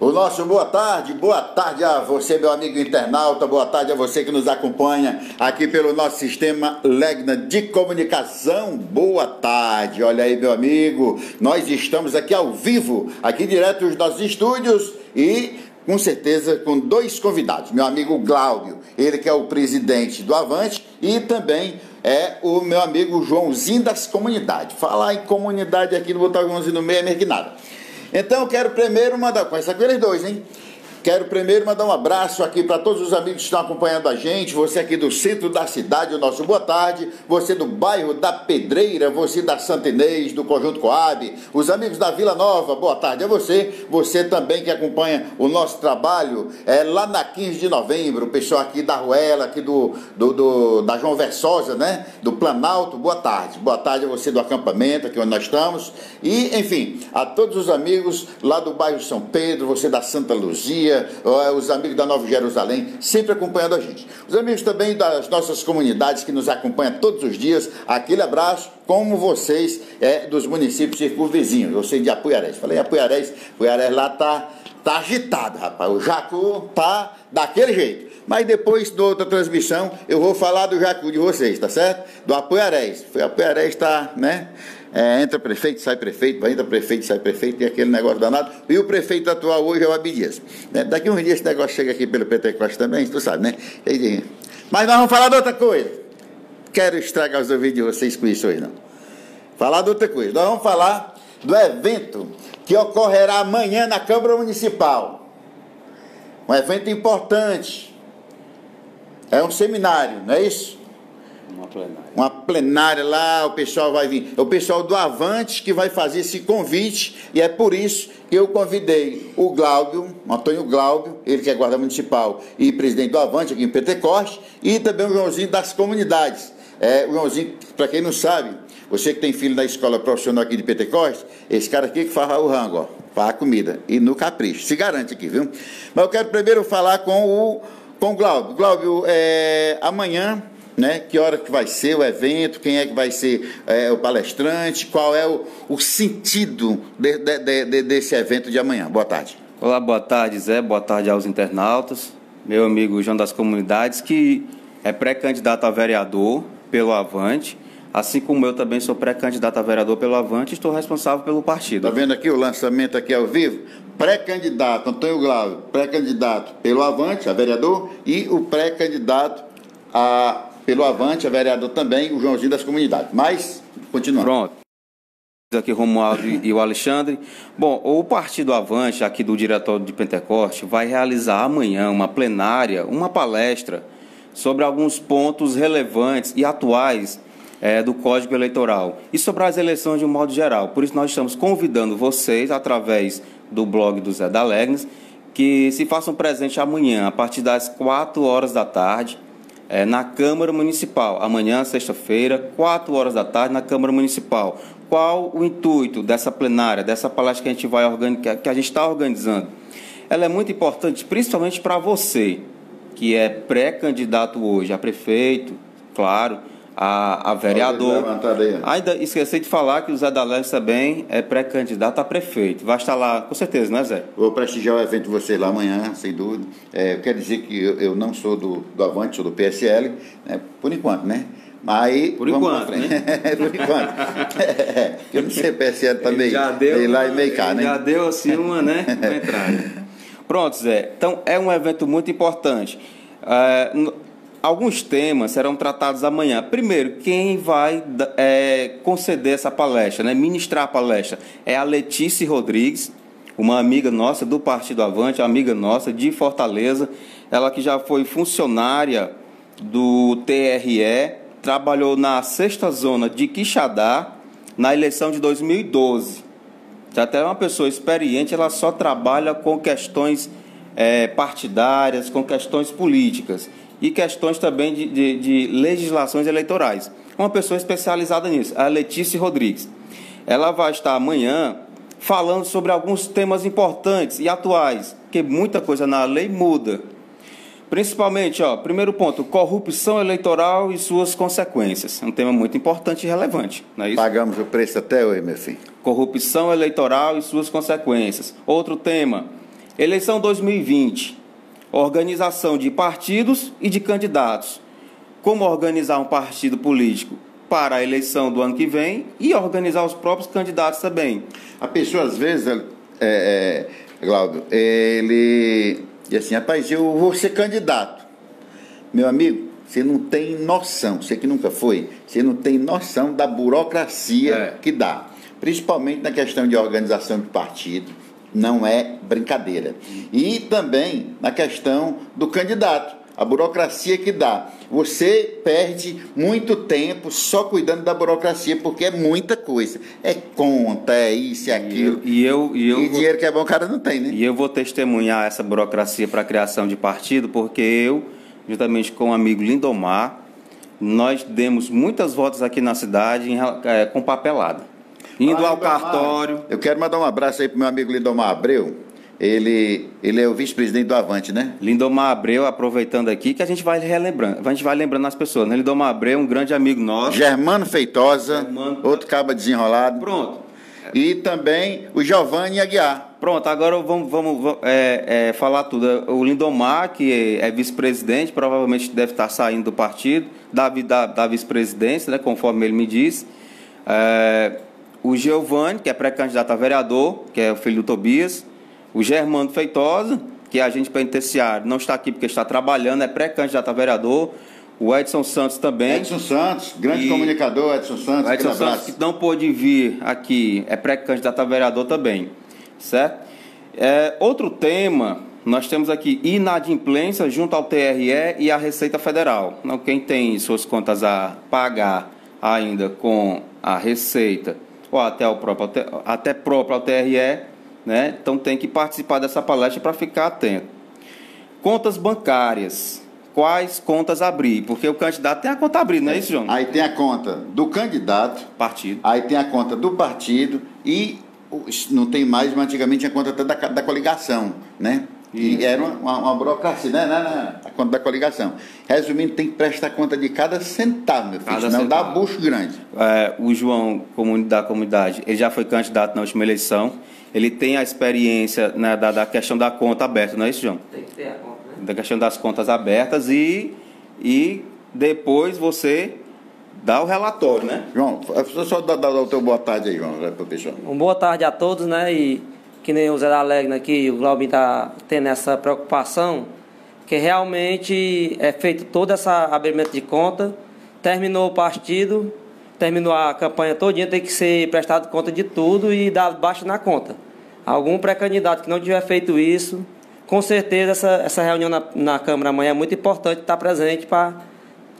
O nosso boa tarde, boa tarde a você, meu amigo internauta, boa tarde a você que nos acompanha aqui pelo nosso sistema Legna de comunicação. Boa tarde, olha aí, meu amigo, nós estamos aqui ao vivo, aqui direto dos nossos estúdios e com certeza com dois convidados. Meu amigo Glaudio, ele que é o presidente do Avante e também é o meu amigo Joãozinho das Comunidades. Falar em comunidade aqui, não botar o Joãozinho no meio é meio que nada. Então, quero primeiro mandar, com eles dois, hein? Quero primeiro mandar um abraço aqui para todos os amigos que estão acompanhando a gente. Você aqui do centro da cidade, o nosso boa tarde. Você do bairro da Pedreira, você da Santa Inês, do Conjunto Coab. Os amigos da Vila Nova, boa tarde a você. Você também que acompanha o nosso trabalho é, lá na 15 de novembro. O pessoal aqui da Ruela, aqui do, do, do, da João Versosa, né? Do Planalto, boa tarde. Boa tarde a você do acampamento, aqui onde nós estamos. E, enfim, a todos os amigos lá do bairro São Pedro, você da Santa Luzia os amigos da Nova Jerusalém, sempre acompanhando a gente. Os amigos também das nossas comunidades que nos acompanham todos os dias, aquele abraço, como vocês é, dos municípios circunvizinhos, eu sei de Apuiarés. Falei Apuiarés, Apuiarés lá tá, tá agitado, rapaz. O Jacu tá daquele jeito. Mas depois, de outra transmissão, eu vou falar do Jacu de vocês, tá certo? Do Apoiarés. Foi Apoiarés tá, né? É, entra prefeito, sai prefeito, entra prefeito, sai prefeito, e aquele negócio danado. E o prefeito atual hoje é o Abdias. Né? Daqui uns dias esse negócio chega aqui pelo Pentecoste também, tu sabe, né? Mas nós vamos falar de outra coisa. Quero estragar os ouvidos de vocês com isso aí, não. Falar de outra coisa. Nós vamos falar do evento que ocorrerá amanhã na Câmara Municipal. Um evento importante. É um seminário, não é isso? Uma plenária. Uma plenária lá, o pessoal vai vir. É o pessoal do Avante que vai fazer esse convite e é por isso que eu convidei o Glaudio, o Antônio Glaudio, ele que é guarda municipal e presidente do Avante aqui em Pentecoste, e também o Joãozinho das comunidades. É, o Joãozinho, para quem não sabe, você que tem filho na escola profissional aqui de Pentecoste, esse cara aqui que faz o rango, ó, faz a comida, e no capricho, se garante aqui, viu? Mas eu quero primeiro falar com o, com o Glaudio. É, amanhã né? Que hora que vai ser o evento, quem é que vai ser é, o palestrante, qual é o, o sentido de, de, de, desse evento de amanhã. Boa tarde. Olá, boa tarde, Zé. Boa tarde aos internautas. Meu amigo João das Comunidades, que é pré-candidato a vereador pelo Avante. Assim como eu também sou pré-candidato a vereador pelo Avante, estou responsável pelo partido. Está vendo aqui o lançamento aqui ao vivo? Pré-candidato Antônio Glaucio, pré-candidato pelo Avante, a vereador, e o pré-candidato a pelo Avante, a vereador também, o Joãozinho das comunidades. Mas, continuando. Pronto. Aqui Romualdo e o Alexandre. Bom, o Partido Avante, aqui do Diretório de Pentecoste, vai realizar amanhã uma plenária, uma palestra sobre alguns pontos relevantes e atuais é, do Código Eleitoral e sobre as eleições de um modo geral. Por isso, nós estamos convidando vocês, através do blog do Zé da Legnes, que se façam presente amanhã, a partir das 4 horas da tarde é, na Câmara Municipal. Amanhã, sexta-feira, 4 horas da tarde, na Câmara Municipal. Qual o intuito dessa plenária, dessa palestra que a gente vai organizar, que a gente está organizando? Ela é muito importante, principalmente para você, que é pré-candidato hoje a prefeito, claro, a, a vereador. Ainda esqueci de falar que o Zé Dalés também é pré-candidato a prefeito. Vai estar lá, com certeza, né, Zé? Vou prestigiar o evento de vocês lá amanhã, sem dúvida. É, quero dizer que eu, eu não sou do, do Avante, sou do PSL, né, por enquanto, né? Mas por enquanto, né? por enquanto. É, eu não sei, PSL também. Já deu. Meio lá e meio cá, né? Já deu assim uma, né? Uma entrada. Pronto, Zé. Então é um evento muito importante. É, Alguns temas serão tratados amanhã. Primeiro, quem vai é, conceder essa palestra, né, ministrar a palestra, é a Letícia Rodrigues, uma amiga nossa do Partido Avante, amiga nossa de Fortaleza. Ela que já foi funcionária do TRE, trabalhou na sexta zona de Quixadá na eleição de 2012. Já até é uma pessoa experiente, ela só trabalha com questões é, partidárias, com questões políticas e questões também de, de, de legislações eleitorais. Uma pessoa especializada nisso, a Letícia Rodrigues. Ela vai estar amanhã falando sobre alguns temas importantes e atuais, que muita coisa na lei muda. Principalmente, ó, primeiro ponto, corrupção eleitoral e suas consequências. É um tema muito importante e relevante, não é isso? Pagamos o preço até hoje, meu filho. Corrupção eleitoral e suas consequências. Outro tema, Eleição 2020. Organização de partidos e de candidatos. Como organizar um partido político para a eleição do ano que vem e organizar os próprios candidatos também. A pessoa, às vezes, é, é, Glauber, ele diz assim, rapaz, eu vou ser candidato. Meu amigo, você não tem noção, você que nunca foi, você não tem noção da burocracia é. que dá. Principalmente na questão de organização de partido, não é brincadeira. E também na questão do candidato a burocracia que dá. Você perde muito tempo só cuidando da burocracia, porque é muita coisa. É conta, é isso, é aquilo. E, eu, e, eu, e dinheiro que é bom o cara não tem, né? E eu vou testemunhar essa burocracia para a criação de partido, porque eu, juntamente com o amigo Lindomar, nós demos muitas votos aqui na cidade em, é, com papelada. Indo ao cartório. Eu quero mandar um abraço aí pro meu amigo Lindomar Abreu ele, ele é o vice-presidente do Avante, né? Lindomar Abreu, aproveitando aqui, que a gente vai relembrando, a gente vai lembrando as pessoas, né? Lindomar Abreu, um grande amigo nosso. Germano Feitosa, Germano... outro caba desenrolado. Pronto. E também o Giovanni Aguiar. Pronto, agora vamos, vamos, vamos é, é, falar tudo. O Lindomar, que é, vice-presidente, provavelmente deve estar saindo do partido, da, da, da vice-presidência, né, conforme ele me disse. É, o Giovanni, que é pré-candidato a vereador, que é o filho do Tobias o Germano Feitosa, que é agente penitenciário, não está aqui porque está trabalhando, é pré-candidato a vereador. O Edson Santos também. Edson Santos, grande e comunicador, Edson Santos. Edson Santos, que não pôde vir aqui, é pré-candidato a vereador também. Certo? É, outro tema, nós temos aqui inadimplência junto ao TRE e à Receita Federal. Não, quem tem suas contas a pagar ainda com a Receita ou até, o próprio, até próprio ao TRE, né? Então tem que participar dessa palestra para ficar atento. Contas bancárias. Quais contas abrir? Porque o candidato tem a conta abrir, não é isso, João? Aí tem a conta do candidato. Partido. Aí tem a conta do partido e não tem mais, mas antigamente tinha a conta até da, da coligação, né? E era uma, uma, uma burocracia, né, né, né? A conta da coligação. Resumindo, tem que prestar conta de cada centavo, meu filho, cada senão centavo. dá bucho grande. É, o João, da comunidade, ele já foi candidato na última eleição ele tem a experiência né, da, da, questão da conta aberta, não é isso, João? Tem que ter a conta, né? Da questão das contas abertas e, e depois você dá o relatório, né? João, só dá, dá, dá o teu boa tarde aí, João, para o pessoal. Um boa tarde a todos, né? E que nem o Zé Alegre aqui, o Glaubin está tendo essa preocupação, que realmente é feito todo esse abrimento de conta, terminou o partido, terminou a campanha todinha, tem que ser prestado conta de tudo e dar baixa na conta. Algum pré-candidato que não tiver feito isso, com certeza essa, essa reunião na, na Câmara amanhã é muito importante estar presente para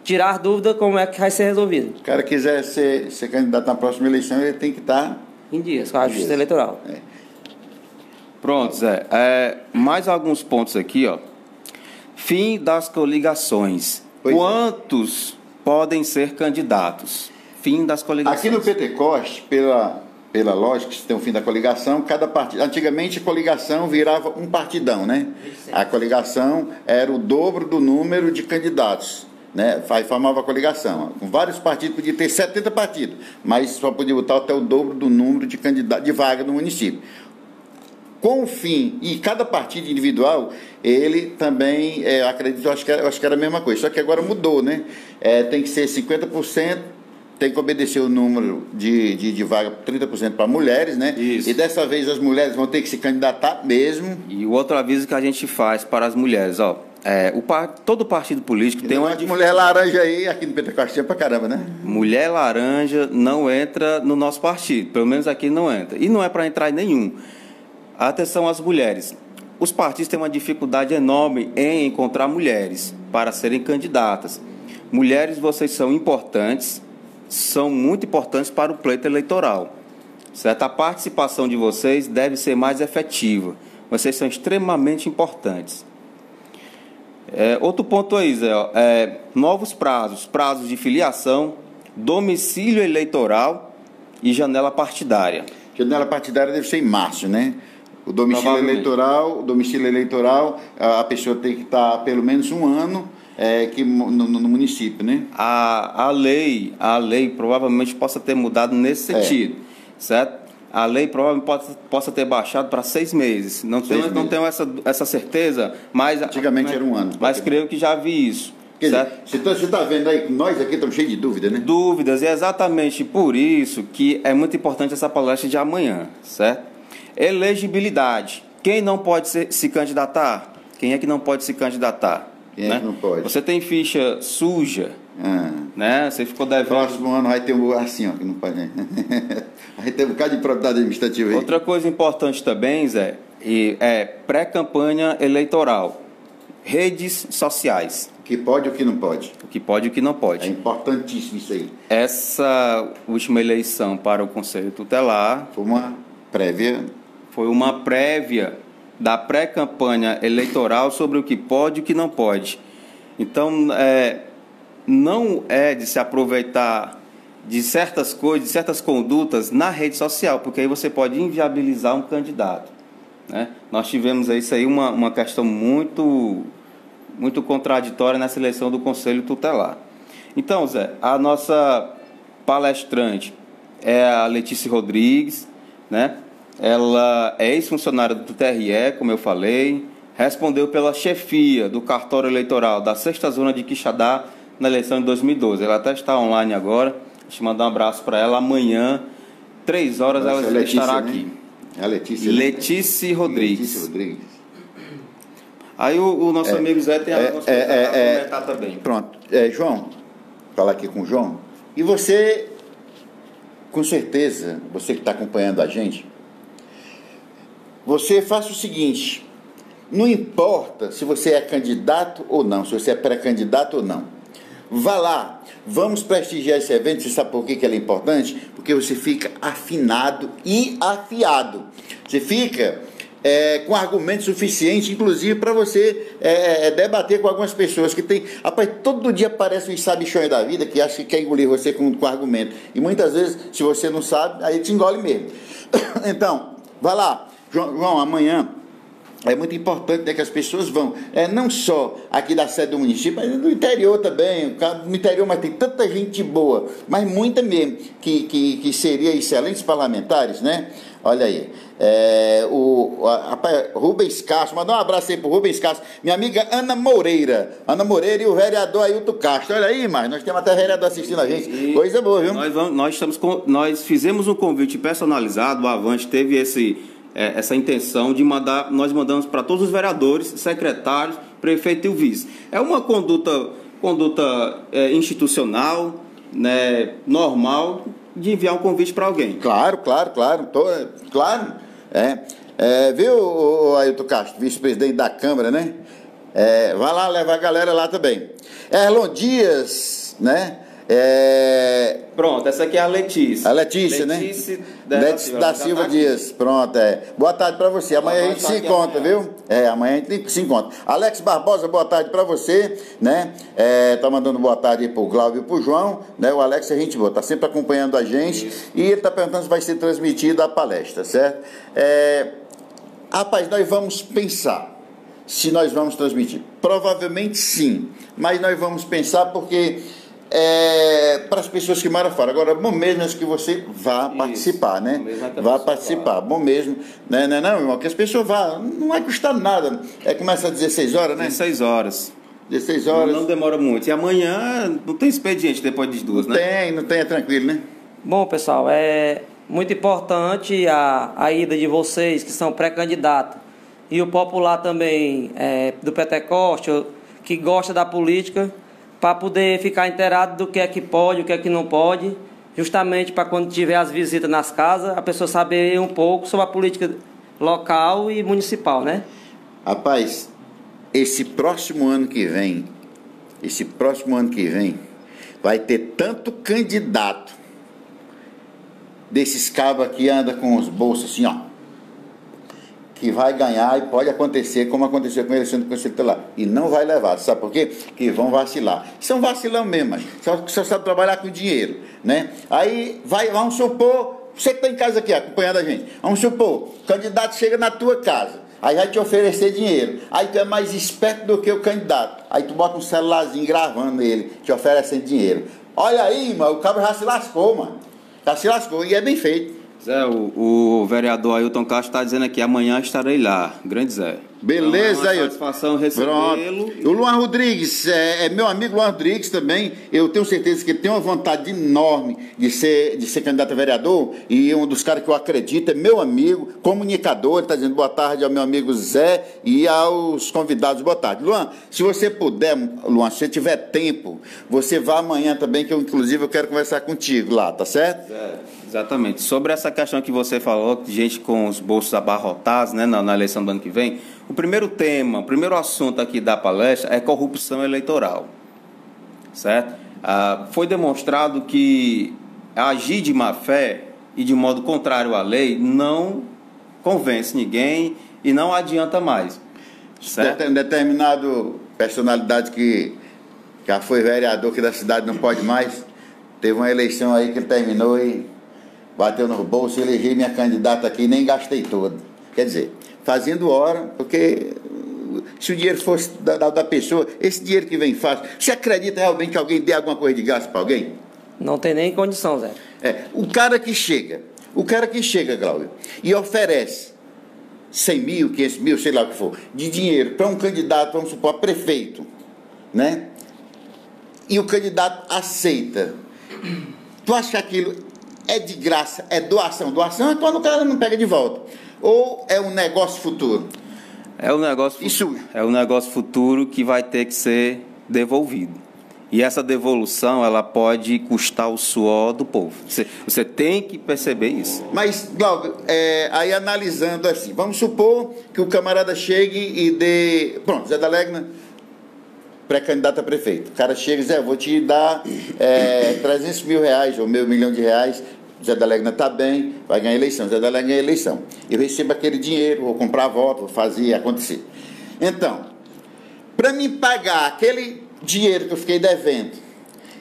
tirar dúvida como é que vai ser resolvido. O cara quiser ser, ser candidato na próxima eleição, ele tem que estar... Em dias, com a justiça eleitoral. É. Pronto, Zé. É, mais alguns pontos aqui, ó. Fim das coligações. Pois é. Quantos é. podem ser candidatos? fim das coligações. Aqui no Pentecoste, pela, pela lógica, se tem o fim da coligação, cada partido. Antigamente a coligação virava um partidão, né? A coligação era o dobro do número de candidatos. Né, formava a coligação. Com vários partidos, podia ter 70 partidos, mas só podia botar até o dobro do número de candidatos de vaga no município. Com o fim, e cada partido individual, ele também, é, acredito, eu acho, que era, acho que era a mesma coisa, só que agora mudou, né? É, tem que ser 50% tem que obedecer o número de, de, de vaga 30% para mulheres, né? Isso. E dessa vez as mulheres vão ter que se candidatar mesmo. E o outro aviso que a gente faz para as mulheres, ó. É, o par, todo partido político e tem uma. Mulher laranja aí, aqui no Pentecostinho pra caramba, né? Mulher laranja não entra no nosso partido, pelo menos aqui não entra. E não é para entrar em nenhum. Atenção às mulheres. Os partidos têm uma dificuldade enorme em encontrar mulheres para serem candidatas. Mulheres, vocês são importantes, são muito importantes para o pleito eleitoral. Certo? A participação de vocês deve ser mais efetiva. Vocês são extremamente importantes. É, outro ponto aí, Zé, é, novos prazos, prazos de filiação, domicílio eleitoral e janela partidária. Janela partidária deve ser em março, né? O domicílio eleitoral, o domicílio eleitoral, a pessoa tem que estar pelo menos um ano é, que, no, no, município, né? A, a lei, a lei provavelmente possa ter mudado nesse é. sentido, certo? a lei provavelmente pode, possa ter baixado para seis meses. Não tenho, Seis não meses. tenho essa, essa certeza, mas. Antigamente mas- era um ano. Mas creio que já vi isso. Quer dizer, certo? você está tá vendo aí que nós aqui estamos cheios de dúvida, né? dúvidas, e é exatamente por isso que é muito importante essa palestra de amanhã, certo? Elegibilidade. Quem não pode ser- se candidatar? Quem é que não pode se candidatar? Quem é né? que não pode? Você tem ficha suja, Ah. né? Você ficou devendo. Próximo ano vai ter um assim, ó, que não pode. né? vai ter um bocado de propriedade administrativa aí. Outra coisa importante também, Zé, é pré-campanha eleitoral. Redes sociais. O que pode e o que não pode. O que pode e o que não É pode. importantíssimo isso aí. Essa última eleição para o Conselho Tutelar Foi uma prévia. Foi uma prévia da pré-campanha eleitoral sobre o que pode e o que não pode. Então, é, não é de se aproveitar de certas coisas, de certas condutas na rede social, porque aí você pode inviabilizar um candidato. Né? Nós tivemos aí, isso aí uma, uma questão muito, muito contraditória nessa eleição do Conselho Tutelar. Então, Zé, a nossa palestrante é a Letícia Rodrigues, né? Ela é ex-funcionária do TRE, como eu falei, respondeu pela chefia do cartório eleitoral da sexta zona de Quixadá na eleição de 2012. Ela até está online agora. Eu mandar um abraço para ela. Amanhã, três horas, ela Essa é a estará Letícia, né? aqui. É a Letícia. né? Letícia Rodrigues. Letícia Rodrigues. Aí o, o nosso É, amigo Zé tem é, algumas é, coisas para é, é. comentar também. Pronto. É, João, falar aqui com o João. E você, com certeza, você que está acompanhando a gente, você faça o seguinte: não importa se você é candidato ou não, se você é pré-candidato ou não. Vá lá, vamos prestigiar esse evento. Você sabe por que, que ele é importante? Porque você fica afinado e afiado. Você fica é, com argumentos suficientes, inclusive para você é, é, debater com algumas pessoas que tem. Rapaz, todo dia aparece um sabichões da vida que acha que quer engolir você com, com argumento. E muitas vezes, se você não sabe, aí te engole mesmo. Então, vá lá, João, amanhã. É muito importante né, que as pessoas vão, é, não só aqui da sede do município, mas do interior também. No interior, mas tem tanta gente boa, mas muita mesmo, que, que, que seria excelentes parlamentares, né? Olha aí. É, o a, rapaz, Rubens Castro, mandar um abraço aí pro Rubens Castro. Minha amiga Ana Moreira. Ana Moreira e o vereador Ailton Castro. Olha aí, mas nós temos até vereador assistindo a gente. E Coisa boa, viu? Nós, vamos, nós, estamos com, nós fizemos um convite personalizado, o Avante teve esse, é, essa intenção de mandar, nós mandamos para todos os vereadores, secretários, prefeito e o vice. É uma conduta, conduta é, institucional, né, normal, de enviar um convite para alguém. Claro, claro, claro. Tô, claro. É, é, viu, Ailton Castro, vice-presidente da Câmara, né? É, vai lá levar a galera lá também. Erlon Dias, né? É, Pronto, essa aqui é a Letícia. a Letícia, Letícia né? da, Letícia da Silva tá aqui. Dias. Pronto, é. Boa tarde pra você. Amanhã a gente se encontra, amanhã. viu? É, amanhã a gente se encontra. Alex Barbosa, boa tarde pra você, né? É, tá mandando boa tarde aí pro Glaucio e pro João, né? O Alex é gente boa, tá sempre acompanhando a gente. E ele tá perguntando se vai ser transmitida a palestra, certo? É, rapaz, nós vamos pensar se nós vamos transmitir. Provavelmente sim, mas nós vamos pensar porque é, para as pessoas que moram fora. Agora, bom mesmo é que você vá Isso. participar, né? Vá participar, bom mesmo. Né, né, não, irmão, que as pessoas vá, não vai custar nada. É, começa às 16 horas, né? 16 horas. 16 horas. Não demora muito. E amanhã não tem expediente depois das duas, né? Tem, não tem, é tranquilo, né? Bom, pessoal, é muito importante a, a ida de vocês que são pré-candidatos e o popular também é, do Pentecoste, que gosta da política, para poder ficar inteirado do que é que pode, o que é que não pode, justamente para quando tiver as visitas nas casas, a pessoa saber um pouco sobre a política local e municipal, né? Rapaz, esse próximo ano que vem, esse próximo ano que vem, vai ter tanto candidato desses cabos que anda com os bolsos assim, ó, que vai ganhar e pode acontecer como aconteceu com ele sendo conselheiro lá. E não vai levar, sabe por quê? Que vão vacilar. São vacilão mesmo, mas só, só sabe trabalhar com dinheiro, né? Aí vai, vamos supor, você que está em casa aqui acompanhando a gente, vamos supor, o candidato chega na tua casa, aí vai te oferecer dinheiro, aí tu é mais esperto do que o candidato, aí tu bota um celularzinho gravando ele, te oferecendo dinheiro. Olha aí, mano, o cabo já se lascou, mano. Já se lascou, e é bem feito. Zé, o, o vereador Ailton Castro está dizendo aqui, amanhã estarei lá. Grande Zé. Beleza, então, é satisfação recebê-lo. O Luan Rodrigues, é, é, meu amigo Luan Rodrigues também. Eu tenho certeza que tem uma vontade enorme de ser, de ser candidato a vereador. E um dos caras que eu acredito é meu amigo, comunicador. Ele está dizendo boa tarde ao meu amigo Zé e aos convidados. Boa tarde. Luan, se você puder, Luan, se você tiver tempo, você vá amanhã também, que eu, inclusive, eu quero conversar contigo lá, tá certo? Zé. Exatamente. Sobre essa questão que você falou, gente com os bolsos abarrotados né, na, na, eleição do ano que vem, o primeiro tema, o primeiro assunto aqui da palestra é corrupção eleitoral. Certo? Ah, foi demonstrado que agir de má fé e de modo contrário à lei não convence ninguém e não adianta mais. Certo? Tem determinado personalidade que já foi vereador que da cidade não pode mais. Teve uma eleição aí que ele terminou e bateu no bolso, elegi minha candidata aqui nem gastei todo. Quer dizer, fazendo hora, porque se o dinheiro fosse da, da, da, pessoa, esse dinheiro que vem fácil, você acredita realmente que alguém dê alguma coisa de gasto para alguém? Não tem nem condição, Zé. É, o cara que chega, o cara que chega, Cláudio, e oferece 100 mil, 500 mil, sei lá o que for, de dinheiro para um candidato, vamos supor, a prefeito, né? E o candidato aceita. Tu acha que aquilo é de graça, é doação. Doação é quando o cara não pega de volta. Ou é um negócio futuro? É um negócio, Isso. é um negócio futuro que vai ter que ser devolvido. E essa devolução, ela pode custar o suor do povo. Você, você tem que perceber isso. Mas, Glauco, é, aí analisando assim, vamos supor que o camarada chegue e dê... Pronto, Zé da Legna, pré-candidato a prefeito. O cara chega e diz, é, vou te dar é, 300 mil reais ou meio milhão de reais Zé da Legna está bem, vai ganhar eleição. Zé da Legna ganha eleição. Eu recebo aquele dinheiro, vou comprar voto, vou fazer acontecer. Então, para me pagar aquele dinheiro que eu fiquei devendo,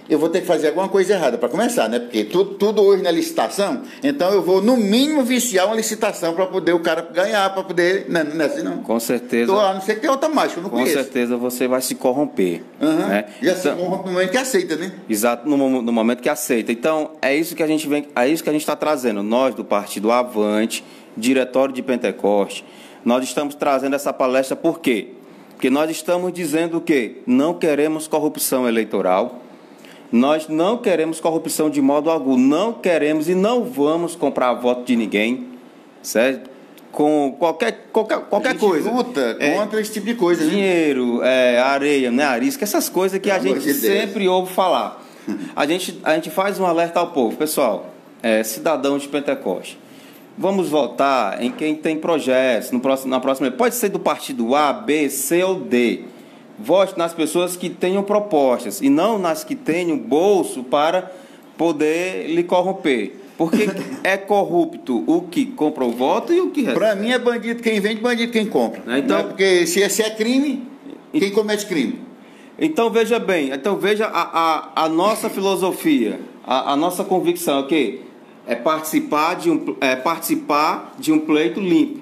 eu vou ter que fazer alguma coisa errada para começar, né? Porque tudo, tudo hoje na licitação, então eu vou no mínimo viciar uma licitação para poder o cara ganhar, para poder. Não, não é assim não. Com certeza. Tô, a não ser que tenha outra mágica, eu não Com conheço. certeza você vai se corromper. Uhum. Né? Já então, se corrompe no momento que aceita, né? Exato, no, no momento que aceita. Então, é isso que a gente vem, é isso que a gente está trazendo. Nós do Partido Avante, Diretório de Pentecoste, nós estamos trazendo essa palestra por quê? Porque nós estamos dizendo que não queremos corrupção eleitoral nós não queremos corrupção de modo algum, não queremos e não vamos comprar voto de ninguém, certo? Com qualquer, qualquer, qualquer coisa. luta é, contra esse tipo de coisa. Né? Dinheiro, né? é, areia, né, arisca, essas coisas que Pelo a gente de sempre ouve falar. A gente, a gente faz um alerta ao povo, pessoal, é, cidadão de Pentecoste. Vamos votar em quem tem projetos no próximo, na próxima. Pode ser do partido A, B, C ou D Vote nas pessoas que tenham propostas e não nas que tenham bolso para poder lhe corromper. Porque é corrupto o que compra o voto e o que recebe. Para mim é bandido quem vende, bandido quem compra. Né? Então, porque se esse é crime, quem comete crime? Então veja bem, então veja a, a, a nossa filosofia, a, a nossa convicção, ok? É participar de um, é participar de um pleito limpo.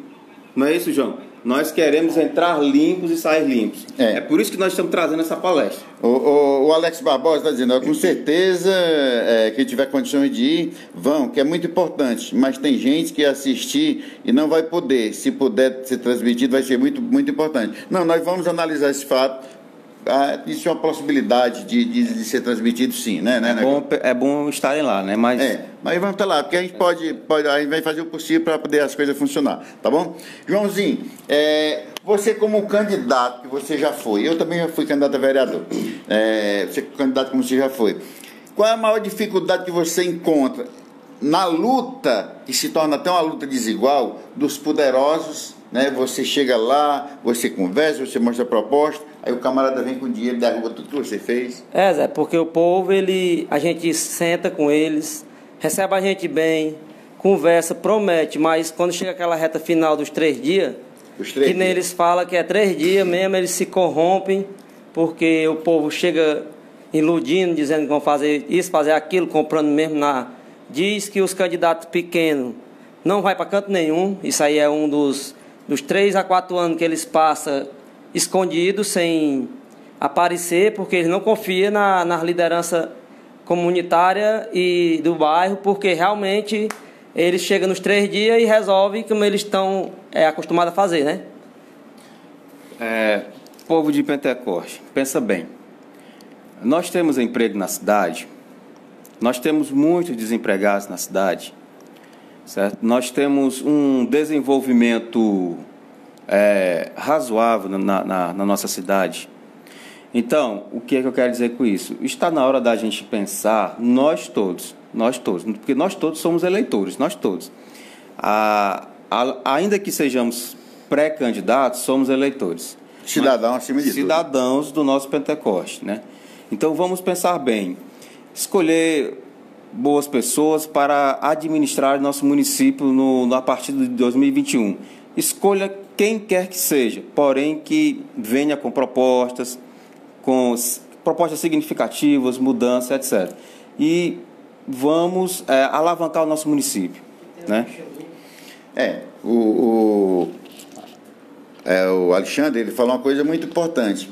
Não é isso, João? Nós queremos entrar limpos e sair limpos. É, é por isso que nós estamos trazendo essa palestra. O, o, o Alex Barbosa está dizendo, com certeza, é, quem tiver condições de ir, vão, que é muito importante. Mas tem gente que assistir e não vai poder. Se puder ser transmitido, vai ser muito, muito importante. Não, nós vamos analisar esse fato ah, isso é uma possibilidade de, de, de, ser transmitido, sim, né? né é, bom, é bom estarem lá, né? Mas... É, mas vamos estar lá, porque a gente pode, pode a gente vai fazer o possível para poder as coisas funcionar, tá bom? Joãozinho, é, você como candidato que você já foi, eu também já fui candidato a vereador, é, você candidato como você já foi, qual é a maior dificuldade que você encontra na luta, que se torna até uma luta desigual, dos poderosos, né? Você chega lá, você conversa, você mostra a proposta, Aí o camarada vem com dinheiro, derruba tudo que você fez. É, Zé, porque o povo, ele, a gente senta com eles, recebe a gente bem, conversa, promete, mas quando chega aquela reta final dos três dias, Os três que dias. neles fala que é três dias mesmo, eles se corrompem, porque o povo chega iludindo, dizendo que vão fazer isso, fazer aquilo, comprando mesmo na. Diz que os candidatos pequenos não vai para canto nenhum. Isso aí é um dos, dos três a quatro anos que eles passam escondido, sem aparecer, porque ele não confia na, na liderança comunitária e do bairro, porque realmente eles chegam nos três dias e resolvem como eles estão é, acostumados a fazer, né? É, povo de Pentecoste, pensa bem. Nós temos emprego na cidade, nós temos muitos desempregados na cidade, certo? Nós temos um desenvolvimento é, razoável na, na, na nossa cidade. Então, o que é que eu quero dizer com isso? Está na hora da gente pensar, nós todos, nós todos, porque nós todos somos eleitores, nós todos. A, a, ainda que sejamos pré-candidatos, somos eleitores. Cidadão acima de Cidadãos do nosso Pentecoste, né? Então vamos pensar bem. Escolher boas pessoas para administrar nosso município no, a partir de 2021. Escolha quem quer que seja, porém que venha com propostas, com propostas significativas, mudanças, etc. E vamos é, alavancar o nosso município. Né? É, o, o, é, o Alexandre ele falou uma coisa muito importante.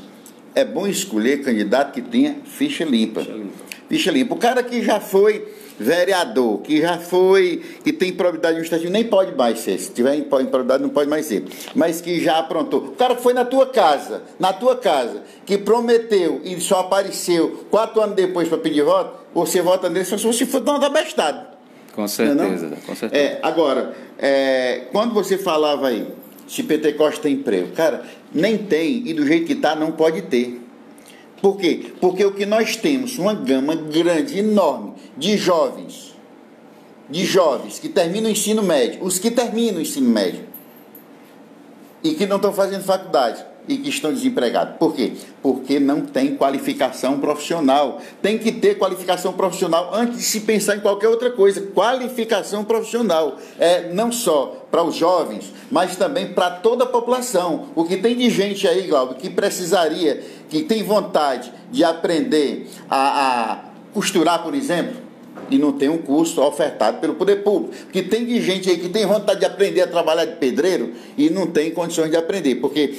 É bom escolher candidato que tenha ficha limpa. Ficha limpa. Ficha limpa. O cara que já foi vereador, que já foi, que tem probidade administrativa, nem pode mais ser. Se tiver improbidade, não pode mais ser. Mas que já aprontou. O cara que foi na tua casa, na tua casa, que prometeu e só apareceu quatro anos depois para pedir voto, você vota nele só se você for dono abestado. Com certeza, não, não? com certeza. É, agora, é, quando você falava aí, se Pentecoste tem emprego, cara, nem tem, e do jeito que está, não pode ter. Por quê? Porque o que nós temos, uma gama grande, enorme, de jovens, de jovens que terminam o ensino médio, os que terminam o ensino médio e que não estão fazendo faculdade e que estão desempregados. Por quê? Porque não tem qualificação profissional. Tem que ter qualificação profissional antes de se pensar em qualquer outra coisa. Qualificação profissional é não só para os jovens, mas também para toda a população. O que tem de gente aí, Glauber, que precisaria, que tem vontade de aprender a, a costurar, por exemplo, e não tem um curso ofertado pelo poder público. Porque tem de gente aí que tem vontade de aprender a trabalhar de pedreiro e não tem condições de aprender. Porque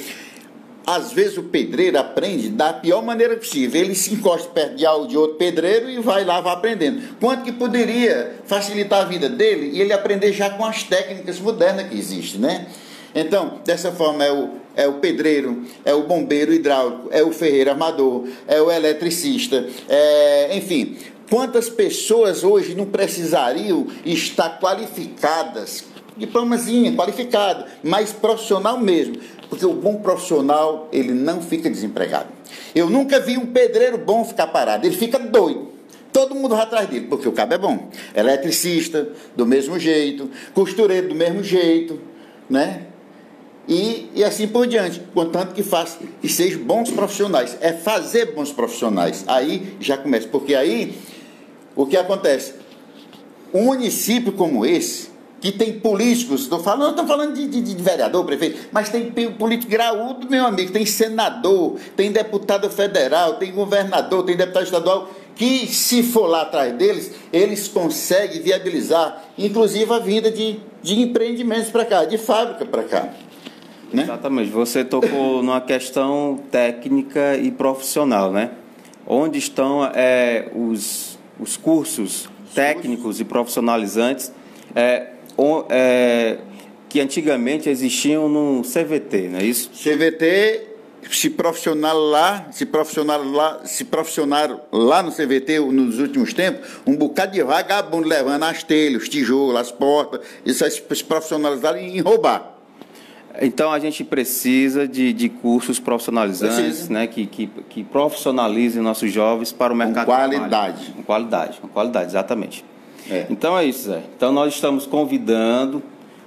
às vezes o pedreiro aprende da pior maneira possível. Ele se encosta perto de outro pedreiro e vai lá, vai aprendendo. Quanto que poderia facilitar a vida dele e ele aprender já com as técnicas modernas que existem, né? Então, dessa forma, é o, é o pedreiro, é o bombeiro hidráulico, é o ferreiro armador, é o eletricista, é, enfim. Quantas pessoas hoje não precisariam estar qualificadas, diplomazinha, qualificado, mas profissional mesmo, porque o bom profissional, ele não fica desempregado. Eu nunca vi um pedreiro bom ficar parado, ele fica doido. Todo mundo vai atrás dele, porque o cabo é bom. Eletricista, do mesmo jeito, costureiro, do mesmo jeito, né? E, e assim por diante, contanto que faça e sejam bons profissionais. É fazer bons profissionais. Aí já começa, porque aí o que acontece? Um município como esse, que tem políticos, estou falando, estou falando de, de, de, vereador, prefeito, mas tem político graúdo, meu amigo, tem senador, tem deputado federal, tem governador, tem deputado estadual, que se for lá atrás deles, eles conseguem viabilizar, inclusive a vinda de, de empreendimentos para cá, de fábrica para cá. Né? Exatamente, você tocou numa questão técnica e profissional, né? Onde estão é, os, os cursos técnicos e profissionalizantes é, é, que antigamente existiam no CVT, não é isso? CVT se profissional lá, se profissional lá, se profissionaram lá no CVT nos últimos tempos, um bocado de vagabundo levando as telhas, os tijolos, as portas, isso aí se profissionalizaram em roubar. Então a gente precisa de, de cursos profissionalizantes, né, que, que, que profissionalizem nossos jovens para o mercado. Com qualidade. Com qualidade, com qualidade, exatamente. É. Então é isso, Zé. Então nós estamos convidando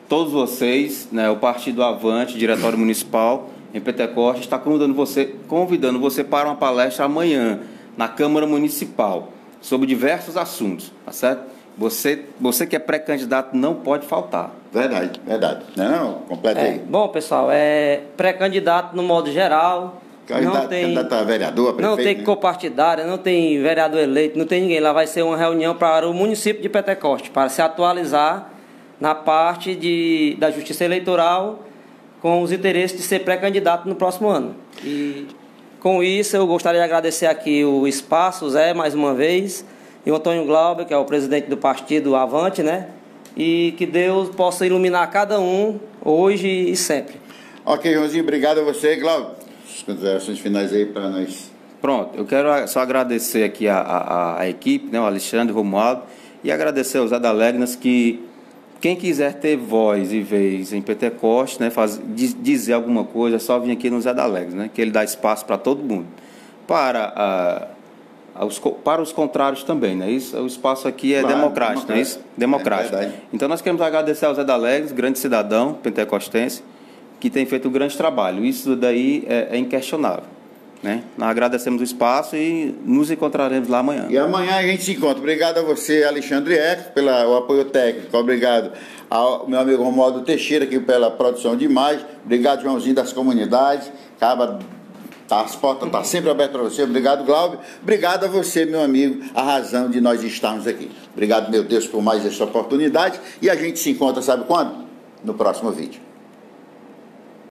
todos vocês, né, o Partido Avante, Diretório Municipal em Pentecoste, está convidando você, convidando você para uma palestra amanhã na Câmara Municipal sobre diversos assuntos, tá certo? Você, você que é pré-candidato não pode faltar. Verdade, verdade. Não, não, completa é, Bom, pessoal, é pré-candidato no modo geral, não tem, candidato a vereador, prefeito, Não tem né? copartidária, não tem vereador eleito, não tem ninguém. Lá vai ser uma reunião para o município de Pentecoste, para se atualizar na parte de, da justiça eleitoral com os interesses de ser pré-candidato no próximo ano. E com isso eu gostaria de agradecer aqui o espaço, Zé, mais uma vez, e o Antônio Glauber, que é o presidente do partido Avante, né? e que Deus possa iluminar cada um hoje e sempre. Ok, Joãozinho, obrigado a você, Glauco. As considerações finais aí para nós. Pronto, eu quero só agradecer aqui a, a, a equipe, né, o Alexandre, Romualdo, e agradecer ao Zé da Legnas que quem quiser ter voz e vez em Pentecoste, né, faz, dizer alguma coisa, é só vir aqui no Zé da Legnas, né, que ele dá espaço para todo mundo. Para, uh, os, para os contrários também, né, isso, o espaço aqui é claro, democrático, democrático, né, isso? Democrático. É então nós queremos agradecer ao Zé da Legnas, grande cidadão pentecostense, que tem feito um grande trabalho. Isso daí é, é inquestionável. Né? Nós agradecemos o espaço e nos encontraremos lá amanhã. E amanhã a gente se encontra. Obrigado a você, Alexandre Eck, pelo apoio técnico. Obrigado ao meu amigo Romualdo Teixeira aqui pela produção de imagens. Obrigado, Joãozinho das comunidades. Acaba Tá, as portas estão tá sempre abertas para você. Obrigado, Glauber. Obrigado a você, meu amigo, a razão de nós estarmos aqui. Obrigado, meu Deus, por mais essa oportunidade. E a gente se encontra, sabe quando? No próximo vídeo.